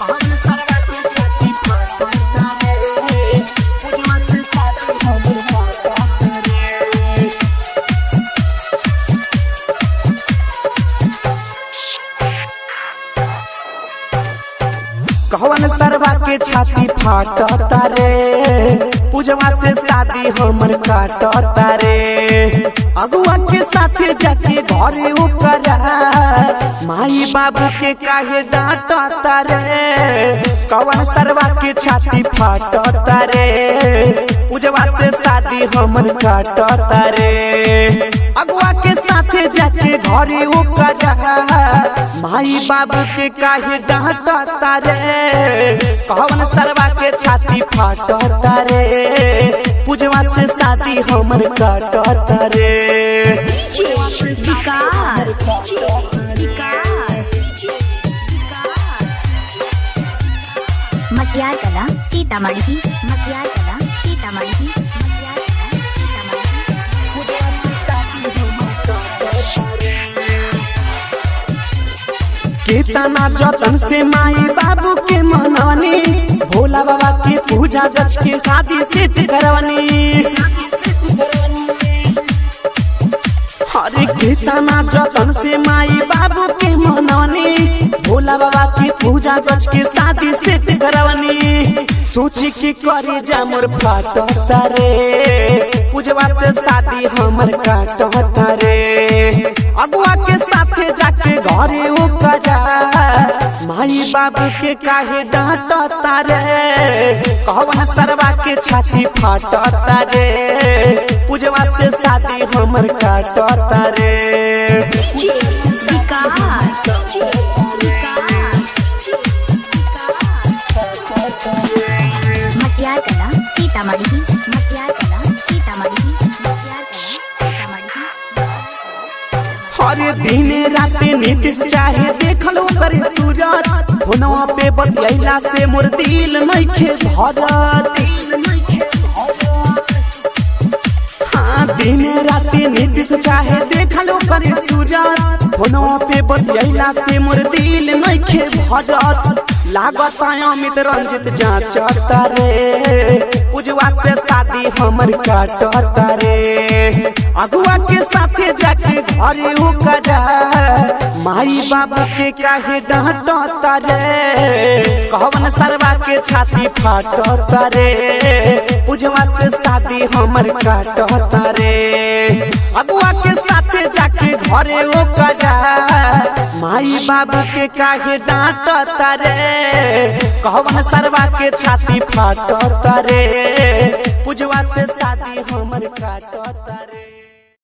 कौन सरवा के छाती फाटता कौन सरवा के छाती फाटता रे? पूजवा से शादी हमर काटता रे। अगुआ के साथे जाके घरे ओकरा माई बाबू के काहे डांटता रे? कौन सरवा के छाती फाटता रे? पूजवा से शादी हमर काटता रे। घरे ओकरा माई बाबू के काहे डांटता रे कौन सरवा के छाती फाटता रे? पूजवा से शादी हमर काटता रे। मटियार कला, सीतामढ़ी। मटियार कला, सीतामढ़ी। केतना जतन से माई बाबू के मनवनी। भोला बाबा के पूजा गछ के शादी सेट करवनी। अरे केतना जतन से माई बाबू के मनवनी। भोला बाबा के पूजा गछ के शादी सेट करवनी। सोची की करी जा मोर फाटता रे पूजवा से शादी हमर काटता रे अगुआ के साथे जाके घरे माई बाबू के काहे डांटता रे? कौन सरवा के छाती फाटता रे? पूजवा से शादी हमर काटता रे। मटियार कला, सीतामढ़ी हरे दिन रात नीतीश चाहे देखलो करे सूरत फोनवा पे बतियैला से मोर दिल नइखे भरत। हाँ दिन रात नीतीश चाहे देखलो करे सूरत फोनवा पे बतियैला से मोर दिल नइखे भरत। लागत अमित रंजित जांचता रे पूजवा से शादी हमर काटता रे अगुआ के साथे जाके घरे ओकरा माई बाबू के काहे डांटता रे कौन सरवा के छाती फाटता रे पूजवा से शादी हमर काटता रे अगुआ के साथे जाके घरे माई बाबू के काहे डांटता रे कौन सरवा के छाती फाटता रे पूजवा से शादी हमर काटता रे